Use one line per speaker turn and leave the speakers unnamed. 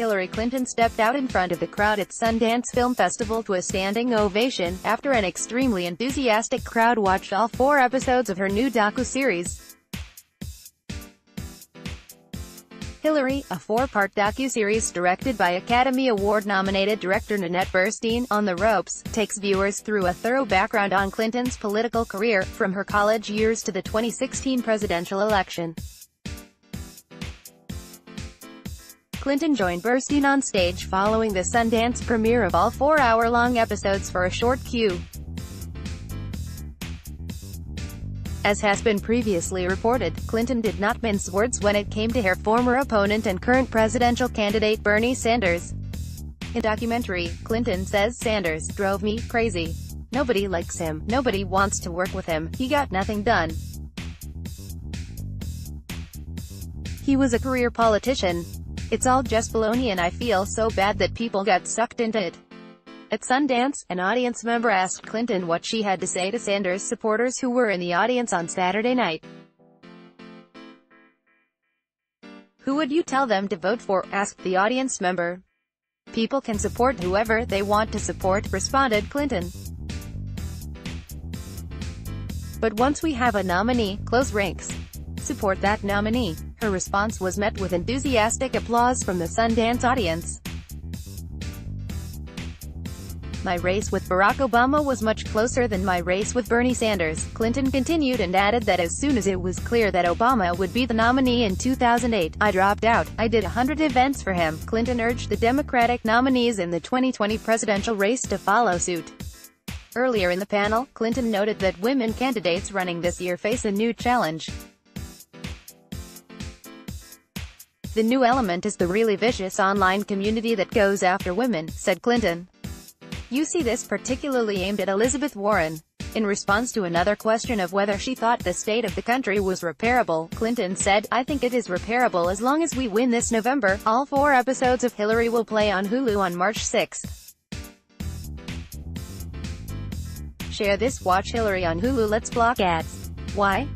Hillary Clinton stepped out in front of the crowd at Sundance Film Festival to a standing ovation, after an extremely enthusiastic crowd watched all four episodes of her new docu-series. Hillary, a four-part docu-series directed by Academy Award-nominated director Nanette Burstein, On the Ropes, takes viewers through a thorough background on Clinton's political career, from her college years to the 2016 presidential election. Clinton joined Burstein on stage following the Sundance premiere of all four hour-long episodes for a short Q. As has been previously reported, Clinton did not mince words when it came to her former opponent and current presidential candidate Bernie Sanders. In documentary, Clinton says Sanders drove me crazy. Nobody likes him, nobody wants to work with him, he got nothing done. He was a career politician. It's all just baloney and I feel so bad that people got sucked into it. At Sundance, an audience member asked Clinton what she had to say to Sanders supporters who were in the audience on Saturday night. Who would you tell them to vote for, asked the audience member. People can support whoever they want to support, responded Clinton. But once we have a nominee, close ranks. Support that nominee. Her response was met with enthusiastic applause from the Sundance audience. My race with Barack Obama was much closer than my race with Bernie Sanders, Clinton continued and added that as soon as it was clear that Obama would be the nominee in 2008, I dropped out. I did a hundred events for him. Clinton urged the Democratic nominees in the 2020 presidential race to follow suit. Earlier in the panel, Clinton noted that women candidates running this year face a new challenge. The new element is the really vicious online community that goes after women, said Clinton. You see this particularly aimed at Elizabeth Warren. In response to another question of whether she thought the state of the country was repairable, Clinton said, I think it is repairable as long as we win this November. All four episodes of Hillary will play on Hulu on March 6. Share this watch Hillary on Hulu let's block ads. Why?